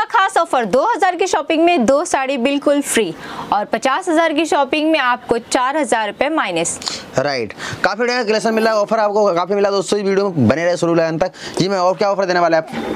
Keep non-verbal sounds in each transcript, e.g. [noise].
का खास ऑफ़र 2000 की शॉपिंग में दो साड़ी बिल्कुल फ्री और 50000 की शॉपिंग में आपको चार हज़ार रुपए माइनस। राइट। काफ़ी कलेक्शन मिला ऑफ़र आपको काफ़ी मिला दोस्तों इस वीडियो में। बने रहे शुरू लगन तक। जी मैं और क्या ऑफ़र देने वाले हैं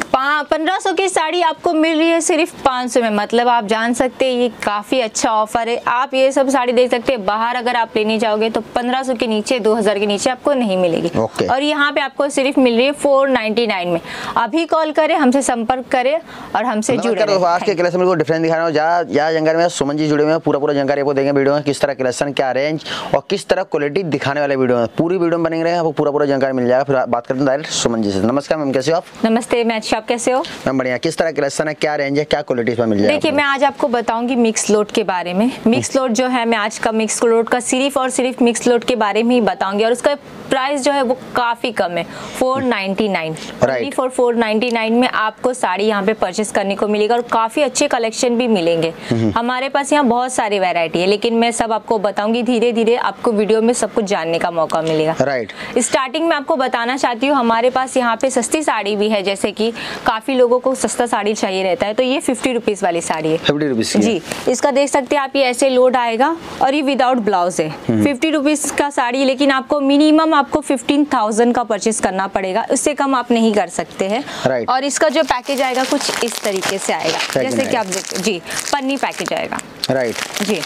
पंद्रह सौ की साड़ी आपको मिल रही है सिर्फ़ पाँच सौ में। मतलब आप जान सकते हैं ये काफ़ी अच्छा ऑफ़र है। आप ये सब साड़ी देख सकते हैं। बाहर अगर आप लेने जाओगे तो पंद्रह सौ के नीचे दो हज़ार के नीचे आपको नहीं मिलेगी। Okay. और यहाँ पे आपको सिर्फ़ मिल रही है फोर नाइनटी नाइन में। अभी कॉल करें हमसे संपर्क करें और हमसे जुड़े नमस्कार दोस्तों, आज के। कलेक्शन में डिफरेंट दिखा रहा हूँ। जहाँ यहाँ में सुमन जी जुड़े हुए हैं पूरा पूरा जानकारी आपको देंगे वीडियो में किस तरह कलेक्शन क्या रेंज और किस तरह क्वालिटी दिखाने वाले वीडियो में। पूरी वीडियो में बनेंगे आपको पूरा पूरा जानकारी मिल जाएगा। फिर बात करते हैं डायरेक्ट सुमन जी से। नमस्कार मैम कैसे हो आप? नमस्ते मैच शॉप कैसे हो? मैम बढ़िया। किस तरह कलेक्शन है क्या रेंज है क्या क्वालिटी इसमें मिल जाएगा देखिए मैं आज आपको बताऊँगी मिक्स लोड के बारे में। मिक्स लोड जो है मैं आज का मिक्स लोड का सिर्फ़ और सिर्फ़ मिक्स लोड के बारे में ही बताऊँगी। और उसका प्राइस जो है वो काफ़ी कम है four ninety nine Right. Four ninety nine में आपको साड़ी यहाँ पे परचेस करने को मिलेगा और काफ़ी अच्छे कलेक्शन भी मिलेंगे। हमारे पास यहाँ बहुत सारी वैरायटी है लेकिन मैं सब आपको बताऊँगी धीरे धीरे आपको वीडियो में सब कुछ जानने का मौका मिलेगा। राइट स्टार्टिंग में आपको बताना चाहती हूँ हमारे पास यहाँ पे सस्ती साड़ी भी है जैसे कि काफ़ी लोगों को सस्ता साड़ी चाहिए रहता है तो ये फिफ्टी रुपीज़ वाली साड़ी है। फिफ्टी रुपीज़ जी इसका देख सकते हैं आप ये ऐसे लोड आएगा और ये विदाउट ब्लाउज है। फिफ्टी रुपीज़ का साड़ी लेकिन आपको मिनिमम आपको फिफ्टीन थाउज़ेंड का परचेस करना पड़ेगा उससे कम आप नहीं कर सकते हैं. और इसका जो पैकेज आएगा कुछ इस तरीके से आएगा। जैसे कि आप देखते जी पन्नी पैकेज आएगा। राइट जी।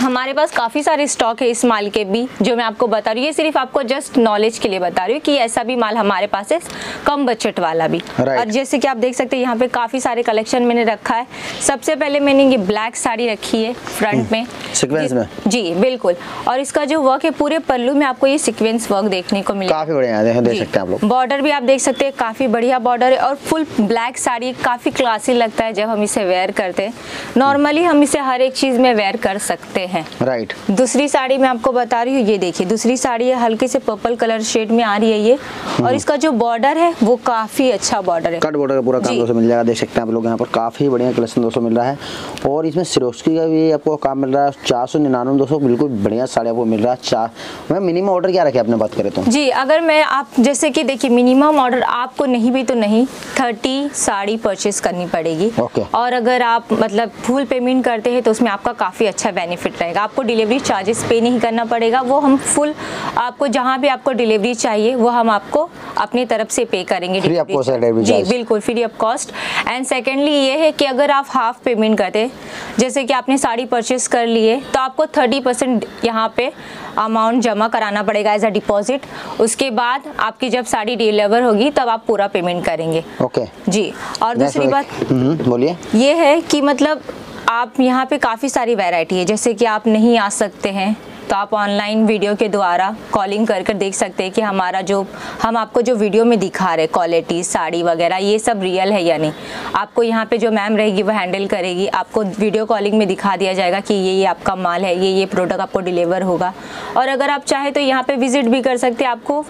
हमारे पास काफ़ी सारे स्टॉक है इस माल के भी जो मैं आपको बता रही हूँ। ये सिर्फ़ आपको जस्ट नॉलेज के लिए बता रही हूँ कि ऐसा भी माल हमारे पास है कम बजट वाला भी। Right. और जैसे कि आप देख सकते हैं यहाँ पे काफ़ी सारे कलेक्शन मैंने रखा है। सबसे पहले मैंने ये ब्लैक साड़ी रखी है फ्रंट में। Sequence जी- में? जी बिल्कुल। और इसका जो वर्क है पूरे पल्लू में आपको ये सिक्वेंस वर्क देखने को मिलेगा। काफ़ी बढ़िया देख सकते हैं आप लोग। बॉर्डर भी आप देख सकते हैं काफ़ी बढ़िया बॉर्डर है और फुल ब्लैक साड़ी काफ़ी क्लासी लगता है जब हम इसे वेयर करते हैं। नॉर्मली हम इसे हर एक चीज़ में वेयर कर सकते हैं राइट दूसरी साड़ी मैं आपको बता रही हूँ ये देखिए दूसरी साड़ी है हल्के से पर्पल कलर शेड में आ रही है ये। और इसका जो बॉर्डर है वो काफ़ी अच्छा बॉर्डर है। कट बॉर्डर का पूरा काम दोस्तों मिल जाएगा देख सकते हैं आप लोग यहाँ पर काफ़ी बढ़िया कलेक्शन दोस्तों मिल रहा है। और इसमें सिरोस्की का भी आपको काम मिल रहा है चार सौ निन्यानवे दोस्तों बिल्कुल बढ़िया साड़ी आपको मिल रहा है चार मैं मिनिमम ऑर्डर क्या रखे आपने बात करें तो? जी अगर मैं आप जैसे कि देखिए मिनिमम ऑर्डर आपको नहीं भी तो नहीं थर्टी साड़ी परचेस करनी पड़ेगी। और अगर आप मतलब फुल पेमेंट करते हैं तो उसमें आपका काफ़ी अच्छा बेनिफिट रहेगा। आपको डिलीवरी चार्जेस पे नहीं करना पड़ेगा। वो हम फुल आपको जहाँ भी आपको डिलीवरी चाहिए वो हम आपको अपनी तरफ़ से पे करेंगे जी बिल्कुल free of cost and secondly ये है कि अगर आप हाफ़ पेमेंट करते जैसे कि आपने साड़ी परचेस कर लिए तो आपको थर्टी परसेंट यहाँ पे अमाउंट जमा कराना पड़ेगा एज अ डिपॉजिट उसके बाद आपकी जब साड़ी डिलीवर होगी तब आप पूरा पेमेंट करेंगे। Okay okay. जी और दूसरी बात हम्म, बोलिए। ये है कि मतलब आप यहाँ पे काफ़ी सारी वैरायटी है जैसे कि आप नहीं आ सकते हैं। तो आप ऑनलाइन वीडियो के द्वारा कॉलिंग कर कर देख सकते हैं कि हमारा जो हम आपको जो वीडियो में दिखा रहे क्वालिटी साड़ी वगैरह ये सब रियल है या नहीं? आपको यहाँ पे जो मैम रहेगी वो हैंडल करेगी। आपको वीडियो कॉलिंग में दिखा दिया जाएगा कि ये ये आपका माल है ये ये प्रोडक्ट आपको डिलीवर होगा। और अगर आप चाहे तो यहाँ पे विज़िट भी कर सकते हैं। आपको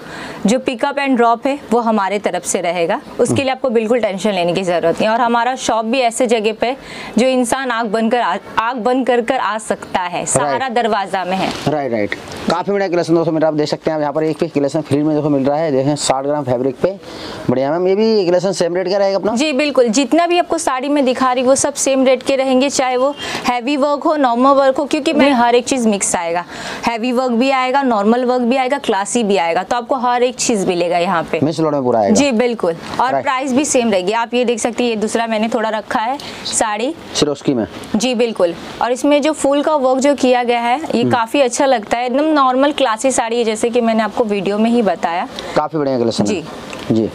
जो पिकअप एंड ड्रॉप है वो हमारे तरफ़ से रहेगा। उसके लिए आपको बिल्कुल टेंशन लेने की ज़रूरत नहीं और हमारा शॉप भी ऐसे जगह पे है, जो इंसान आग बंद कर आ- आग बंद कर कर आ सकता है सहारा दरवाज़ा में है। राइट राइट काफ़ी बढ़िया कलेक्शन दोस्तों मेरा आप देख सकते हैं यहाँ पर एक पे कलेक्शन फ्री में देखो मिल रहा है। देखें साठ ग्राम फैब्रिक पे। बढ़िया मैम ये भी कलेक्शन सेम रेट का रहेगा अपना? जी बिल्कुल। जितना भी आपको साड़ी में दिखा रही वो सब सेम रेट के रहेंगे चाहे वो हैवी वर्क हो नॉर्मल वर्क हो क्योंकि मैं हर एक चीज़ मिक्स आएगा। हैवी वर्क भी आएगा नॉर्मल वर्क भी आएगा क्लासी भी आएगा। तो आपको हर एक चीज़ मिलेगा यहाँ पे। मिस लोड में पूरा आएगा। जी बिल्कुल। और प्राइस भी सेम रहेगी। आप ये देख सकते हैं ये दूसरा मैंने थोड़ा रखा है साड़ी। सिरोस्की में। जी बिल्कुल। और इसमें जो फूल का वर्क जो किया गया है ये काफ़ी अच्छा लगता है। एकदम नॉर्मल क्लासी साड़ी है जैसे कि मैंने आपको वीडियो में ही बताया। काफ़ी बढ़िया कलेक्शन जी। जी।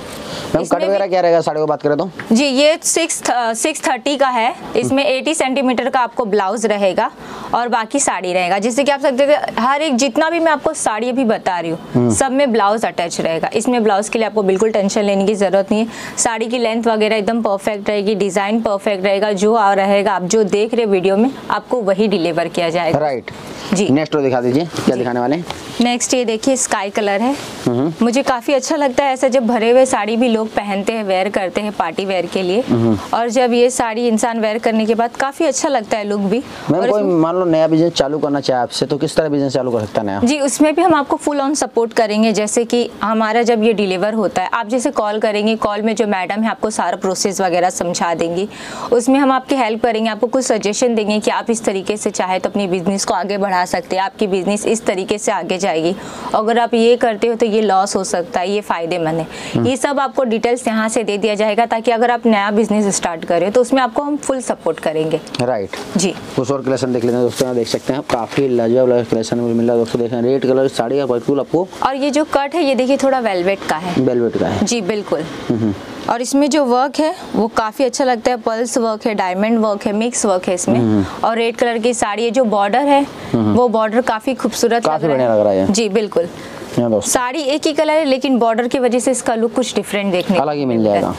मैम कट वगैरह क्या रहेगा? साड़ी को बात करें तो। जी ये सिक्स सिक्स थर्टी का है। इसमें एटी सेंटीमीटर का आपको ब्लाउज रहेगा और बाकी साड़ी रहेगा। जैसे कि आप सकते थे हर एक जितना भी मैं आपको साड़ी अभी बता रही हूँ सब में ब्लाउज अटैच रहेगा। इसमें ब्लाउज के लिए आपको बिल्कुल टेंशन लेने की ज़रूरत नहीं है। साड़ी की लेंथ वगैरह एकदम परफेक्ट रहेगी डिज़ाइन परफेक्ट रहेगा। जो आ रहेगा आप जो देख रहे वीडियो में आपको वही डिलीवर किया जाएगा। राइट जी। नेक्स्ट रो दिखा दीजिए क्या दिखाने वाले हैं? नेक्स्ट ये देखिए स्काई कलर है। हम्म। मुझे काफ़ी अच्छा लगता है ऐसा जब भरे हुए साड़ी भी लोग पहनते हैं वेयर करते हैं पार्टी वेयर के लिए। हम्म। और जब ये साड़ी इंसान वेयर करने के बाद काफ़ी अच्छा लगता है लुक भी। कोई मान लो नया बिज़नेस चालू करना चाहे आपसे तो किस तरह बिज़नेस चालू कर सकता है नया? जी उसमें भी हम आपको फुल ऑन सपोर्ट करेंगे जैसे कि हमारा जब ये डिलीवर होता है आप जैसे कॉल करेंगे कॉल में जो मैडम है आपको सारा प्रोसेस वगैरह समझा देंगी। उसमें हम आपकी हेल्प करेंगे आपको कुछ सजेशन देंगे कि आप इस तरीके से चाहे तो अपनी बिज़नेस को आगे बढ़ा सकते हैं आपकी बिज़नेस इस तरीके से आगे जाएगी। अगर आप ये करते हो तो ये लॉस हो सकता है ये फ़ायदेमंद है। ये सब आपको डिटेल्स यहाँ से दे दिया जाएगा ताकि अगर आप नया बिज़नेस स्टार्ट करें तो उसमें आपको हम फुल सपोर्ट करेंगे। राइट जी। कुछ और कलेक्शन देख लेते हैं दोस्तों देख सकते हैं। काफ़ी लाजवाब कलेक्शन मिल रहा है दोस्तों देखें। रेड कलर साड़ी आपको और ये जो कट है ये देखिए थोड़ा वेलवेट का है। वेलवेट का है। जी बिल्कुल। और इसमें जो वर्क है वो काफ़ी अच्छा लगता है। पल्स वर्क है डायमंड वर्क है मिक्स वर्क है इसमें। और रेड कलर की साड़ी है जो बॉर्डर है वो बॉर्डर काफ़ी खूबसूरत लग रहा है। जी बिल्कुल। साड़ी एक ही कलर है लेकिन बॉर्डर की वजह से इसका लुक कुछ डिफरेंट देखने को अलग ही मिल जाएगा।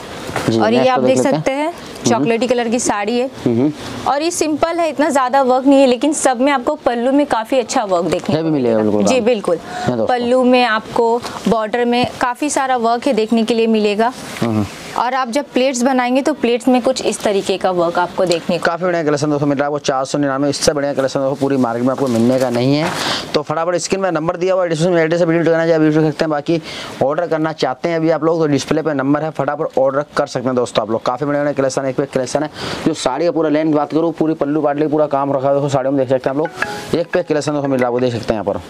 और ये आप तो देख सकते हैं। चॉकलेटी कलर की साड़ी है। हम्म, और ये सिंपल है इतना ज़्यादा वर्क नहीं है लेकिन सब में आपको पल्लू में काफ़ी अच्छा वर्क देखने को मिलेगा जी बिल्कुल। पल्लू में आपको बॉर्डर में काफ़ी सारा वर्क है देखने के लिए मिलेगा। हम्म। और आप जब प्लेट्स बनाएँगे तो प्लेट्स में कुछ इस तरीके का वर्क आपको देखने को काफ़ी बढ़िया कलेक्शन दोस्तों मिल रहा है। वो चार सौ निन्यानवे इससे बढ़िया कलेक्शन दोस्तों पूरी मार्केट में आपको मिलने का नहीं है। तो फटाफट स्क्रीन में नंबर दिया हुआ है डिस्क्रिप्शन में एड्रेस से वीडियो करना चाहिए वीडियो सकते हैं बाकी ऑर्डर करना चाहते हैं अभी आप लोग तो डिस्प्ले पे नंबर है फटाफट ऑर्डर कर सकते हैं दोस्तों आप लोग। काफ़ी बढ़िया बढ़िया कलेक्शन है एक पे कलेक्शन है जो साड़ी का पूरा लेंथ बात करूँ पूरी पल्लू पाटली पूरा काम रखा है दोस्तों साड़ी में देख सकते हैं आप लोग। एक पे कलेक्शन दोस्तों मिल रहा है वो देख सकते हैं यहाँ पर।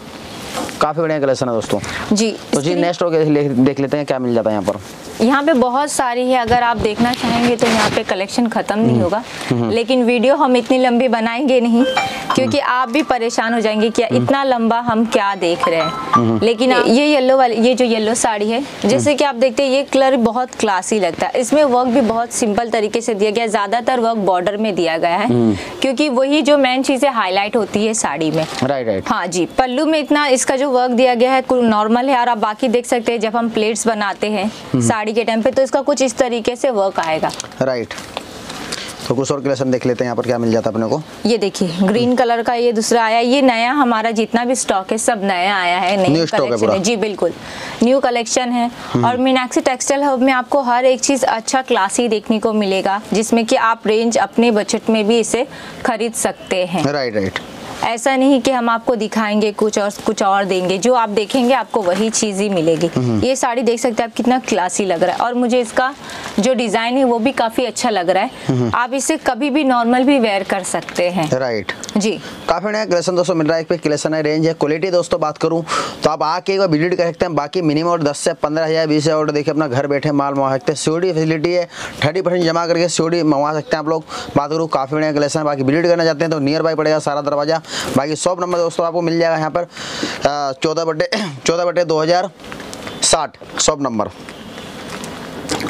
काफ़ी बढ़िया कलेक्शन है दोस्तों। जी तो जी नेक्स्ट देख लेते हैं क्या मिल जाता है यहाँ पर। यहाँ पे बहुत सारी है अगर आप देखना चाहेंगे तो यहाँ पे कलेक्शन खत्म हम्म। नहीं होगा लेकिन वीडियो हम इतनी लंबी बनाएँगे नहीं क्योंकि आप भी परेशान हो जाएँगे कि हम्म। इतना लंबा हम क्या देख रहे हैं लेकिन ये येलो वाली ये जो येलो साड़ी है हम्म। जैसे कि आप देखते हैं ये कलर बहुत क्लासी लगता है इसमें वर्क भी बहुत सिंपल तरीके से दिया गया है ज़्यादातर वर्क बॉर्डर में दिया गया है हम्म। क्योंकि वही जो मेन चीज़ें हाईलाइट होती है साड़ी में राइट राइट हाँ जी पल्लू में इतना इसका जो वर्क दिया गया है नॉर्मल है और आप बाकी देख सकते हैं जब हम प्लेट्स बनाते हैं हम्म। साड़ी के टाइम पे तो इसका कुछ इस तरीके से वर्क आएगा। राइट तो कुछ और कलेक्शन देख लेते हैं यहाँ पर क्या मिल जाता है अपने को। ये देखिए ग्रीन कलर का ये दूसरा आया ये नया हमारा जितना भी स्टॉक है सब नया आया है नई stock है पूरा। है। जी बिल्कुल। न्यू कलेक्शन है। और मीनाक्षी टेक्सटाइल हब में आपको हर एक चीज़ अच्छा क्लासी देखने को मिलेगा जिसमें कि आप रेंज अपने बजट में भी इसे खरीद सकते हैं। राइट राइट ऐसा नहीं कि हम आपको दिखाएँगे कुछ और कुछ और देंगे। जो आप देखेंगे आपको वही चीज़ ही मिलेगी। ये साड़ी देख सकते हैं आप कितना क्लासी लग रहा है। और मुझे इसका जो डिज़ाइन है वो भी काफ़ी अच्छा लग रहा है। आप इसे कभी भी नॉर्मल भी वेयर कर सकते हैं। राइट जी। काफ़ी नया कलेक्शन दोस्तों मिल रहा है। एक पे कलेक्शन है रेंज है क्वालिटी दोस्तों बात करूँ तो आप आके एक बार विज़िट कर सकते हैं। बाकी मिनिमम दस से पंद्रह हज़ार बीस हज़ार ऑर्डर देखिए अपना घर बैठे माल मंगा सकते हैं। सीओडी फैसिलिटी है थर्टी परसेंट जमा करके सीओडी मंगवा सकते हैं आप लोग। बात करूँ काफ़ी बढ़िया कलेक्शन है। बाकी विज़िट करना चाहते हैं तो नियर बाई पड़ेगा सारा दरवाज़ा। बाकी शॉप नंबर दोस्तों आपको मिल जाएगा यहाँ पर चौदह बटे [clears throat] चौदह बटे दो हज़ार साठ शॉप नंबर।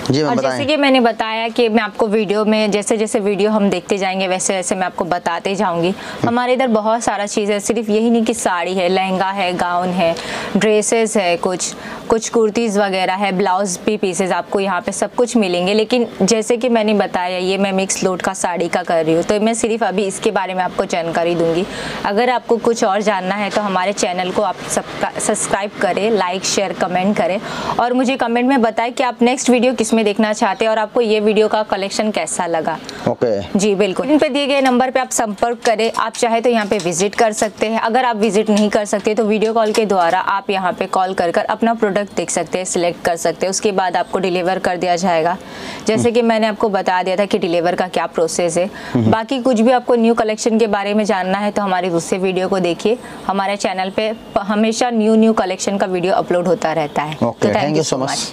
जी और जैसे कि मैंने बताया कि मैं आपको वीडियो में जैसे जैसे वीडियो हम देखते जाएँगे वैसे वैसे मैं आपको बताते जाऊँगी। हमारे इधर बहुत सारा चीज़ है सिर्फ़ यही नहीं कि साड़ी है लहंगा है गाउन है ड्रेसेस है कुछ कुछ कुर्तीज़ वगैरह है ब्लाउज भी पीसेज आपको यहाँ पे सब कुछ मिलेंगे। लेकिन जैसे कि मैंने बताया ये मैं मिक्स लोड का साड़ी का कर रही हूँ तो मैं सिर्फ़ अभी इसके बारे में आपको जानकारी दूँगी। अगर आपको कुछ और जानना है तो हमारे चैनल को आप सब्सक्राइब करें लाइक शेयर कमेंट करें। और मुझे कमेंट में बताएँ कि आप नेक्स्ट वीडियो किस में देखना चाहते हैं और आपको ये वीडियो का कलेक्शन कैसा लगा? ओके। जी बिल्कुल। इन पे दिए गए नंबर पे आप संपर्क करें। आप चाहे तो यहाँ पे विज़िट कर सकते हैं। अगर आप विज़िट नहीं कर सकते तो वीडियो कॉल के द्वारा आप यहाँ पे कॉल कर कर अपना प्रोडक्ट देख सकते हैं सिलेक्ट कर सकते हैं। उसके बाद आपको डिलीवर कर दिया जाएगा। जैसे कि मैंने आपको बता दिया था कि डिलीवर का क्या प्रोसेस है। बाकी कुछ भी आपको न्यू कलेक्शन के बारे में जानना है तो हमारे दूसरे वीडियो को देखिए। हमारे चैनल पे हमेशा न्यू न्यू कलेक्शन का वीडियो अपलोड होता रहता है। ओके। तो थैंक यू सो मच